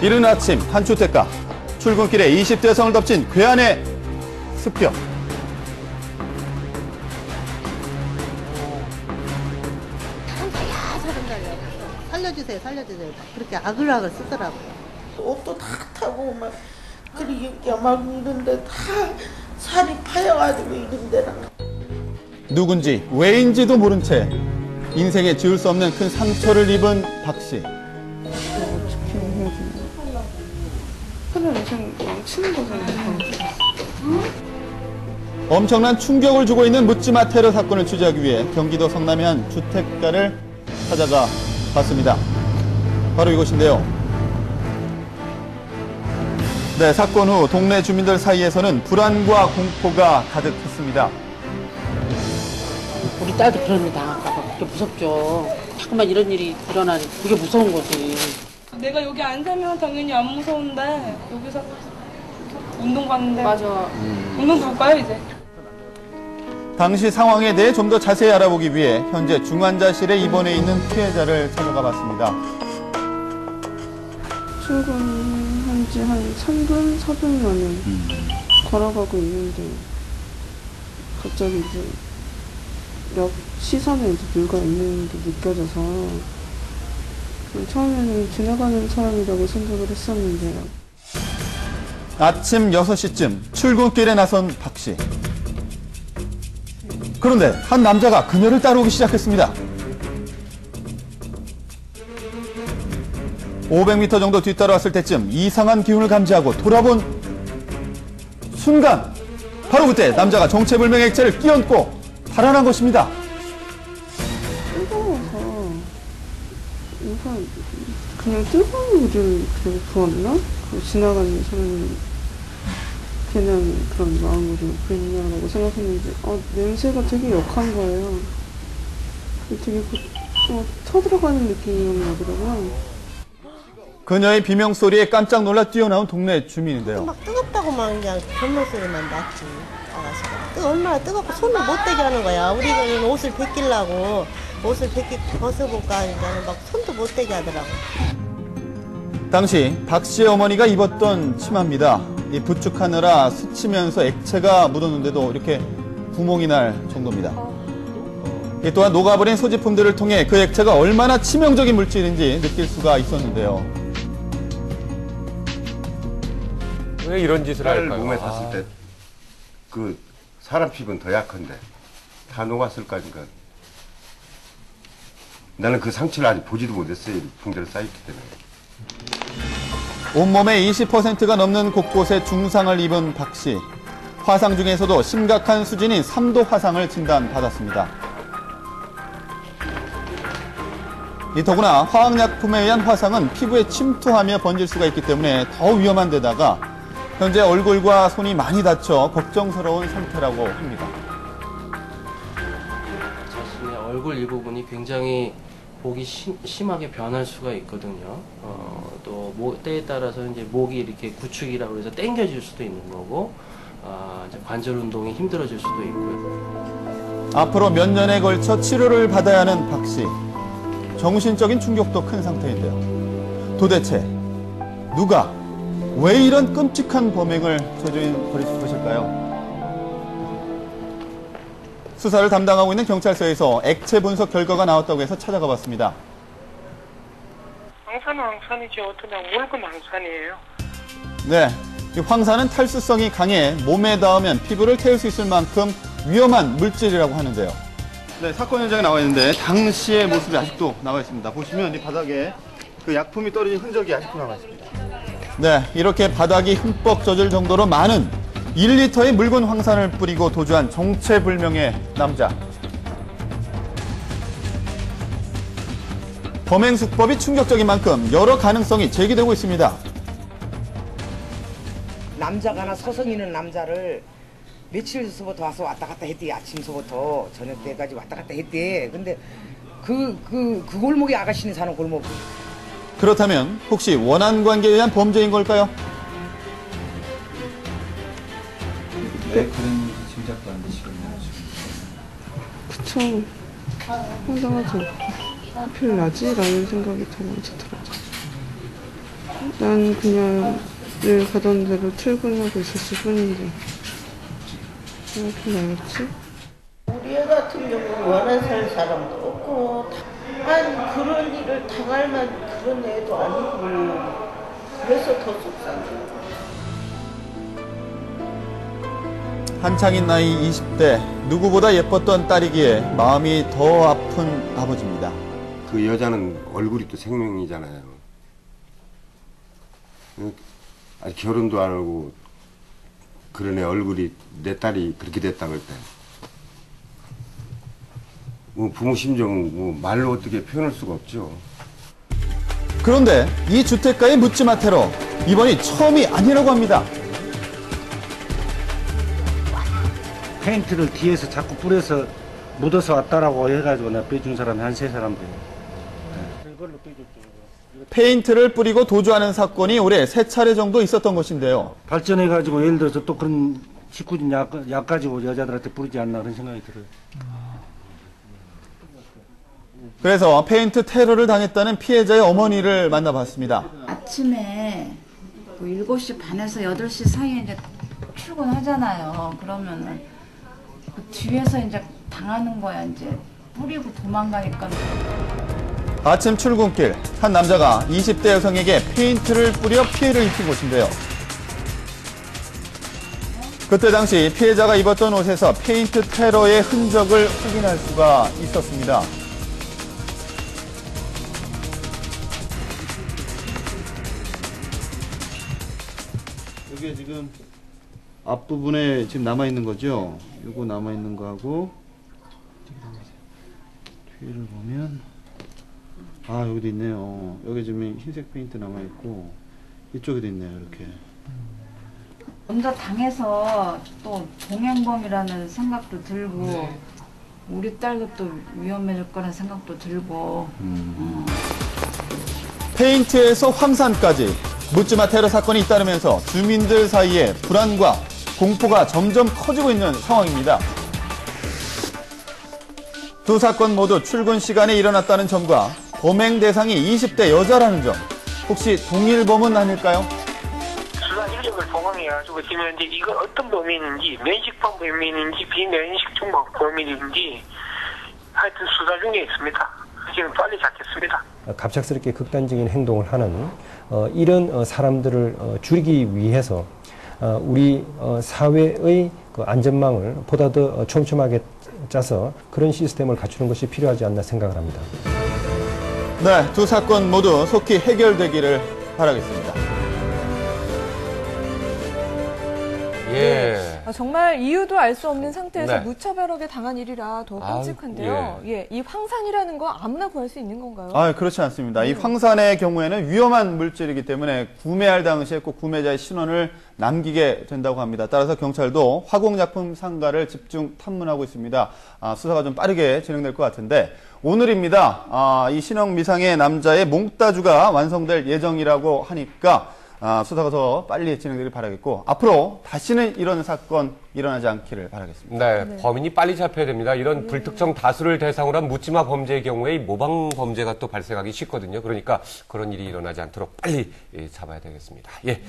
이른 아침 한 주택가 출근길에 20대 성을 덮친 괴한의 습격. 다. 살려주세요, 살려주세요. 그렇게 아글아글 쓰더라고요. 옷도 다 타고 막 그리게 막 이런데 다 살이 파여가지고 이런 데랑 누군지 왜인지도 모른 채 인생에 지울 수 없는 큰 상처를 입은 박 씨. 그냥 치는 거잖아요. 엄청난 충격을 주고 있는 묻지마 테러 사건을 취재하기 위해 경기도 성남의 한 주택가를 찾아가 봤습니다. 바로 이곳인데요. 네, 사건 후 동네 주민들 사이에서는 불안과 공포가 가득했습니다. 우리 딸도 그런 일 당할까봐 그게 무섭죠. 자꾸만 이런 일이 일어나니 그게 무서운 거지. 내가 여기 안 살면 당연히 안 무서운데 여기서 운동 갔는데. 맞아. 운동도 못 가요 이제? 당시 상황에 대해 좀 더 자세히 알아보기 위해 현재 중환자실에 입원해 있는 피해자를 찾아가 봤습니다. 출근한 지 한 3분, 4분 만에 걸어가고 있는데 갑자기 이제 옆 시선에 이제 누가 있는 게 느껴져서 처음에는 지나가는 사람이라고 생각을 했었는데 아침 6시쯤 출근길에 나선 박 씨. 그런데 한 남자가 그녀를 따라오기 시작했습니다. 500m 정도 뒤따라왔을 때쯤 이상한 기운을 감지하고 돌아본 순간 바로 그때 남자가 정체불명 액체를 끼얹고 달아난 것입니다. 뜨거워서 뭔가 그냥 뜨거운 물을 그냥 부었나? 그 지나가는 사람이 그냥 그런 마음으로 그랬냐라고 생각했는데 어, 냄새가 되게 역한 거예요. 되게 그, 어, 쳐들어가는 느낌이 나더라고요. 그녀의 비명 소리에 깜짝 놀라 뛰어나온 동네 주민인데요. 막 뜨겁다고만 그냥 변명 소리만 났지, 아가씨가. 뜨, 얼마나 뜨겁고 손을 못 대게 하는 거야. 우리가 옷을 벗기려고 옷을 벗기, 벗어볼까 하니까 막 손도 못 대게 하더라고. 당시 박 씨의 어머니가 입었던 치마입니다. 이 부축하느라 스치면서 액체가 묻었는데도 이렇게 구멍이 날 정도입니다. 이 또한 녹아버린 소지품들을 통해 그 액체가 얼마나 치명적인 물질인지 느낄 수가 있었는데요. 왜 이런 짓을 딸 할까요? 몸에 아, 닿았을 때 그 사람 피부는 더 약한데 다 녹았을 거니까 나는 그 상처를 아직 보지도 못했어요. 이 붕대로 쌓였기 때문에. 온몸의 20%가 넘는 곳곳에 중상을 입은 박 씨. 화상 중에서도 심각한 수준인 3도 화상을 진단받았습니다. 이 더구나 화학약품에 의한 화상은 피부에 침투하며 번질 수가 있기 때문에 더 위험한 데다가 현재 얼굴과 손이 많이 다쳐 걱정스러운 상태라고 합니다. 자신의 얼굴 일부분이 굉장히 보기 심, 심하게 변할 수가 있거든요. 어, 또 목, 때에 따라서 이제 목이 이렇게 구축이라고 해서 당겨질 수도 있는 거고, 아, 이제 관절 운동이 힘들어질 수도 있고요. 앞으로 몇 년에 걸쳐 치료를 받아야 하는 박 씨. 정신적인 충격도 큰 상태인데요. 도대체 누가 왜 이런 끔찍한 범행을 저지른 것일까요? 수사를 담당하고 있는 경찰서에서 액체 분석 결과가 나왔다고 해서 찾아가 봤습니다. 황산은 황산이지 어떠냐 월급 황산이에요. 네, 이 황산은 탈수성이 강해 몸에 닿으면 피부를 태울 수 있을 만큼 위험한 물질이라고 하는데요. 네, 사건 현장에 나와 있는데 당시의 모습이 아직도 나와 있습니다. 보시면 이 바닥에 그 약품이 떨어진 흔적이 아직도 남아 있습니다. 네, 이렇게 바닥이 흠뻑 젖을 정도로 많은 1리터의 묽은 황산을 뿌리고 도주한 정체불명의 남자. 범행 수법이 충격적인 만큼 여러 가능성이 제기되고 있습니다. 남자가 하나 서성 있는 남자를 며칠 서부터 와서 왔다 갔다 했대 아침서부터 저녁 때까지 왔다 갔다 했대 근데 그 그 그 골목에 아가씨는 사는 골목 그렇다면 혹시 원한 관계에 의한 범죄인 걸까요? 왜 그런 짐작도 안 되시겠네요, 지금. 그쵸. 황당하죠. 하필 나지? 라는 생각이 들어요, 들어요. 난 그냥 늘 가던 대로 출근하고 있었을 뿐인데 왜 이렇게 나였지? 우리 애 같은 경우는 원한 살 사람도 없고 다- 아니 그런 일을 당할 만 그런 애도 아니고 그래서 더 속상해. 한창인 나이 20대 누구보다 예뻤던 딸이기에 마음이 더 아픈 아버지입니다. 그 여자는 얼굴이 또 생명이잖아요. 그 아직 결혼도 안 하고 애 얼굴이 내 딸이 그렇게 됐다 그럴 때. 뭐 부모 심정 뭐 말로 어떻게 표현할 수가 없죠. 그런데 이 주택가의 묻지마 테러 이번이 처음이 아니라고 합니다. 페인트를 뒤에서 자꾸 뿌려서 묻어서 왔다라고 해가지고 내가 빼준 사람이 한 세 사람 돼요. 페인트를 뿌리고 도주하는 사건이 올해 세 차례 정도 있었던 것인데요. 발전해가지고 예를 들어서 또 그런 식구진 약, 약 가지고 여자들한테 뿌리지 않나 그런 생각이 들어요. 그래서 페인트 테러를 당했다는 피해자의 어머니를 만나봤습니다. 아침에 뭐 7시 반에서 8시 사이에 이제 출근하잖아요. 그러면은 그 뒤에서 이제 당하는 거야, 이제. 뿌리고 도망가니까. 아침 출근길 한 남자가 20대 여성에게 페인트를 뿌려 피해를 입힌 곳인데요. 그때 당시 피해자가 입었던 옷에서 페인트 테러의 흔적을 확인할 수가 있었습니다. 여기에 지금 앞부분에 지금 남아 있는 거죠. 요거 남아 있는 거하고 뒤를 보면 아 여기도 있네요. 여기 지금 흰색 페인트 남아 있고 이쪽에도 있네요. 이렇게. 먼저 당해서 또 동행범이라는 생각도 들고, 우리 딸도 또 위험해질 거라는 생각도 들고, 음. 페인트에서 황산까지 묻지마 테러 사건이 잇따르면서 주민들 사이에 불안과 공포가 점점 커지고 있는 상황입니다. 두 사건 모두 출근 시간에 일어났다는 점과 범행 대상이 20대 여자라는 점. 혹시 동일범은 아닐까요? 수사 인력을 동원해가지고 지금 현재 이거 어떤 범인인지 면식범 범인인지 비면식중 범인인지 하여튼 수사 중에 있습니다. 지금 빨리 잡겠습니다. 갑작스럽게 극단적인 행동을 하는 어, 이런 어, 사람들을 어, 줄이기 위해서 어, 우리 어, 사회의 그 안전망을 보다 더 어, 촘촘하게 짜서 그런 시스템을 갖추는 것이 필요하지 않나 생각을 합니다. 네, 두 사건 모두 속히 해결되기를 바라겠습니다. 예. 아, 정말 이유도 알 수 없는 상태에서 네. 무차별하게 당한 일이라 더 끔찍한데요. 예. 이 황산이라는 거 아무나 구할 수 있는 건가요? 아, 그렇지 않습니다. 이 황산의 경우에는 위험한 물질이기 때문에 구매할 당시에 꼭 구매자의 신원을 남기게 된다고 합니다. 따라서 경찰도 화공약품 상가를 집중 탐문하고 있습니다. 아, 수사가 좀 빠르게 진행될 것 같은데 오늘입니다. 아, 이 신원 미상의 남자의 몽따주가 완성될 예정이라고 하니까 아, 수사가 더 빨리 진행되길 바라겠고 앞으로 다시는 이런 사건 일어나지 않기를 바라겠습니다. 네, 범인이 빨리 잡혀야 됩니다. 이런 불특정 다수를 대상으로 한 묻지마 범죄의 경우에 이 모방 범죄가 또 발생하기 쉽거든요. 그러니까 그런 일이 일어나지 않도록 빨리 예, 잡아야 되겠습니다. 예.